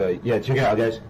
Uh, yeah, check it out, guys.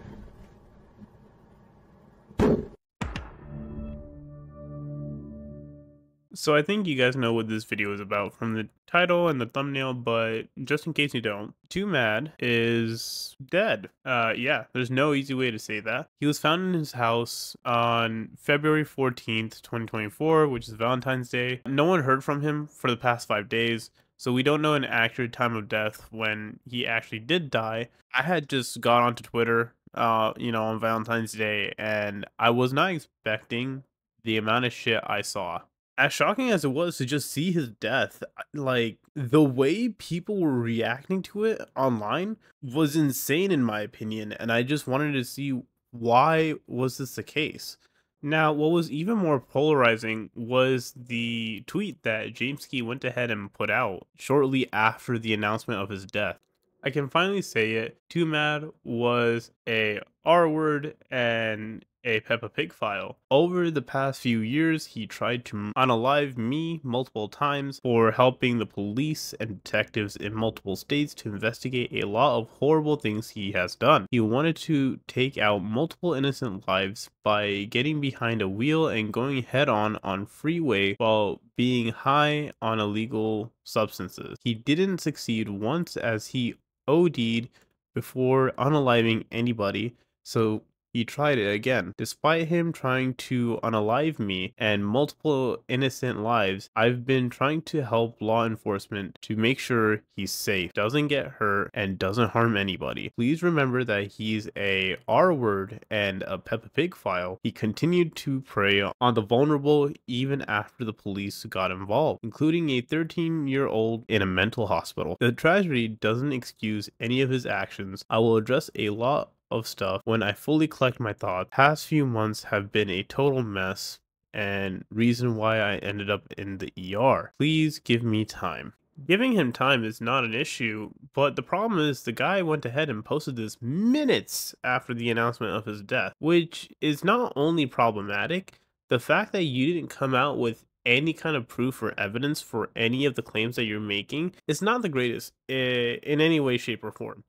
So I think you guys know what this video is about from the title and the thumbnail, but just in case you don't, Twomad is dead. Uh, yeah, there's no easy way to say that. He was found in his house on February 14th, 2024, which is Valentine's Day. No one heard from him for the past five days. So we don't know an accurate time of death when he actually did die. I had just got onto Twitter, uh, you know, on Valentine's Day, and I was not expecting the amount of shit I saw as shocking as it was to just see his death, like the way people were reacting to it online was insane in my opinion, and I just wanted to see why was this the case. Now, what was even more polarizing was the tweet that Jameskii went ahead and put out shortly after the announcement of his death. I can finally say it. Twomad was a R word and a Peppa Pig file. Over the past few years, he tried to unalive me multiple times for helping the police and detectives in multiple states to investigate a lot of horrible things he has done. He wanted to take out multiple innocent lives by getting behind a wheel and going head on on freeway while being high on illegal substances. He didn't succeed once as he OD'd before unaliving anybody, so he tried it again. Despite him trying to unalive me and multiple innocent lives, I've been trying to help law enforcement to make sure he's safe, doesn't get hurt, and doesn't harm anybody. Please remember that he's a R word and a Peppa Pig file. He continued to prey on the vulnerable even after the police got involved, including a 13 year old in a mental hospital. The tragedy doesn't excuse any of his actions. I will address a lot of stuff when I fully collect my thoughts. Past few months have been a total mess and reason why I ended up in the ER. Please give me time. Giving him time is not an issue, but the problem is the guy went ahead and posted this minutes after the announcement of his death, which is not only problematic, the fact that you didn't come out with any kind of proof or evidence for any of the claims that you're making is not the greatest eh, in any way, shape, or form.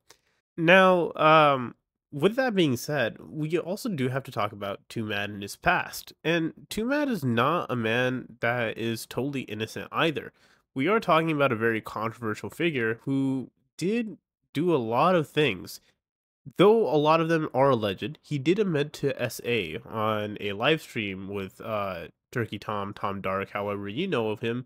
Now, um, with that being said, we also do have to talk about Twomad in his past. And Twomad is not a man that is totally innocent either. We are talking about a very controversial figure who did do a lot of things. Though a lot of them are alleged, he did admit to SA on a live stream with uh, Turkey Tom, Tom Dark, however you know of him.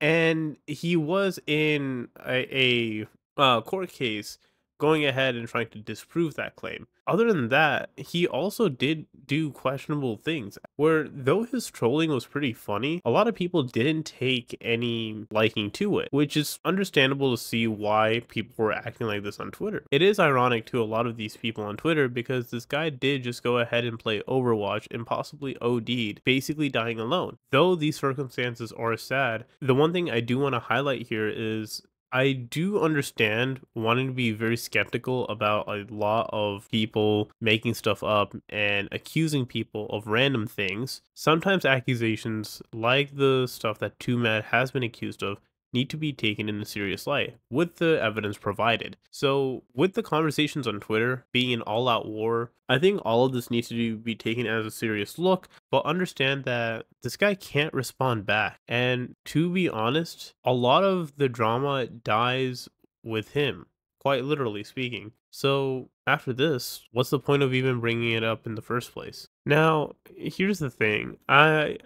And he was in a, a uh, court case going ahead and trying to disprove that claim. Other than that, he also did do questionable things where though his trolling was pretty funny, a lot of people didn't take any liking to it, which is understandable to see why people were acting like this on Twitter. It is ironic to a lot of these people on Twitter because this guy did just go ahead and play Overwatch and possibly OD'd, basically dying alone. Though these circumstances are sad, the one thing I do want to highlight here is I do understand wanting to be very skeptical about a lot of people making stuff up and accusing people of random things. Sometimes accusations like the stuff that Twomad has been accused of need to be taken in a serious light with the evidence provided. So, with the conversations on Twitter being an all out war, I think all of this needs to be taken as a serious look, but understand that this guy can't respond back. And to be honest, a lot of the drama dies with him, quite literally speaking. So, after this, what's the point of even bringing it up in the first place? Now, here's the thing. I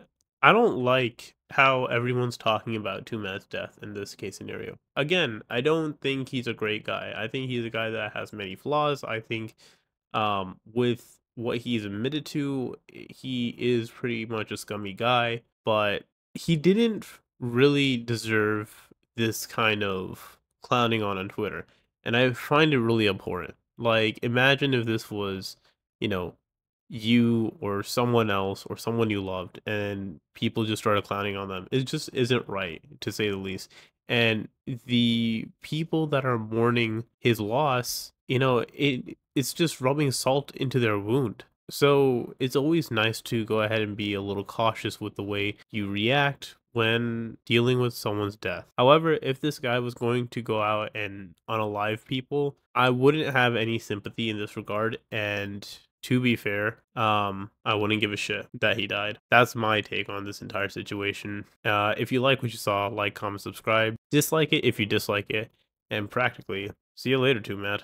I don't like how everyone's talking about Mad's death in this case scenario. Again, I don't think he's a great guy. I think he's a guy that has many flaws. I think um, with what he's admitted to, he is pretty much a scummy guy, but he didn't really deserve this kind of clowning on on Twitter. And I find it really abhorrent. Like, imagine if this was, you know, you or someone else or someone you loved and people just started clowning on them. It just isn't right to say the least. And the people that are mourning his loss you know it it's just rubbing salt into their wound. So it's always nice to go ahead and be a little cautious with the way you react when dealing with someone's death. However, if this guy was going to go out and unalive people, I wouldn't have any sympathy in this regard and to be fair, um, I wouldn't give a shit that he died. That's my take on this entire situation. Uh, if you like what you saw, like, comment, subscribe. Dislike it if you dislike it. And practically, see you later, Twomad.